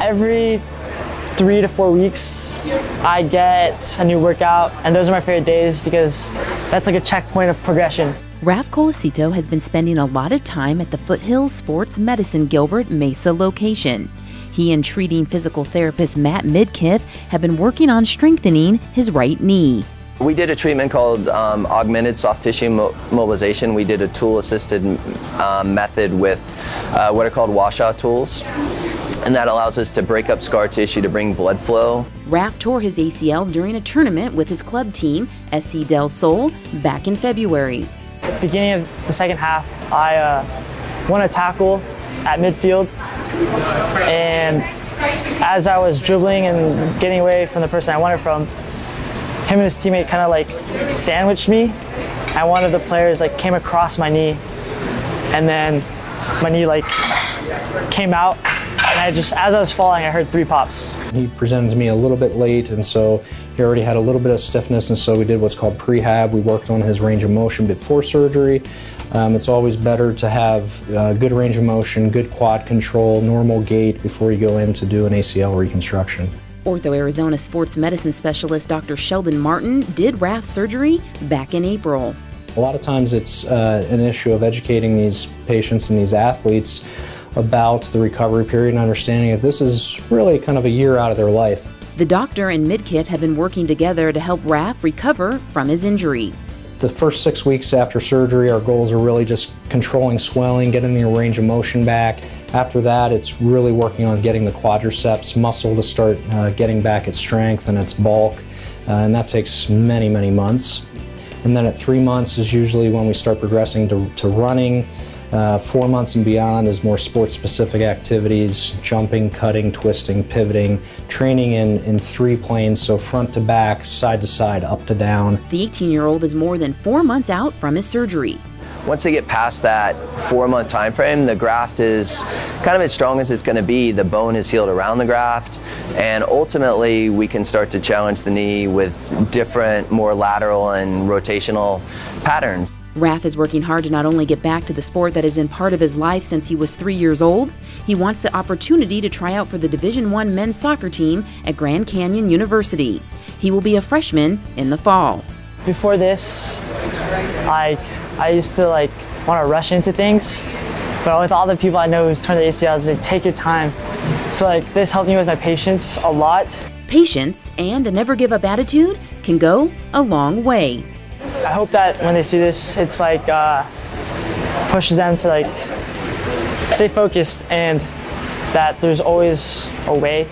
Every three to four weeks, I get a new workout, and those are my favorite days because that's like a checkpoint of progression. Raf Colasito has been spending a lot of time at the Foothills Sports Medicine Gilbert Mesa location. He and treating physical therapist Matt Midkiff have been working on strengthening his right knee. We did a treatment called um, augmented soft tissue mo mobilization. We did a tool assisted um, method with uh, what are called washout tools. And that allows us to break up scar tissue to bring blood flow. Raf tore his ACL during a tournament with his club team, SC Del Sol, back in February. Beginning of the second half, I uh, won a tackle at midfield. And as I was dribbling and getting away from the person I wanted from, him and his teammate kind of like sandwiched me. And one of the players like came across my knee. And then my knee like came out and I just, as I was falling, I heard three pops. He presented to me a little bit late, and so he already had a little bit of stiffness, and so we did what's called prehab. We worked on his range of motion before surgery. Um, it's always better to have uh, good range of motion, good quad control, normal gait before you go in to do an ACL reconstruction. OrthoArizona sports medicine specialist Dr. Shelden Martin did Raf's surgery back in April. A lot of times it's uh, an issue of educating these patients and these athletes about the recovery period and understanding that this is really kind of a year out of their life. The doctor and Midkiff have been working together to help Raf recover from his injury. The first six weeks after surgery, our goals are really just controlling swelling, getting the range of motion back. After that, it's really working on getting the quadriceps muscle to start uh, getting back its strength and its bulk, uh, and that takes many, many months. And then at three months is usually when we start progressing to, to running. Uh, four months and beyond is more sports specific activities, jumping, cutting, twisting, pivoting, training in, in three planes, so front to back, side to side, up to down. The 18-year-old is more than four months out from his surgery. Once they get past that four month time frame, the graft is kind of as strong as it's going to be. The bone is healed around the graft, and ultimately we can start to challenge the knee with different, more lateral and rotational patterns. Raf is working hard to not only get back to the sport that has been part of his life since he was three years old, he wants the opportunity to try out for the Division One men's soccer team at Grand Canyon University. He will be a freshman in the fall. Before this, like I used to like want to rush into things, but with all the people I know who's turned their ACLs, they take your time. So like this helped me with my patience a lot. Patience and a never give up attitude can go a long way. I hope that when they see this, it's like uh, pushes them to like stay focused and that there's always a way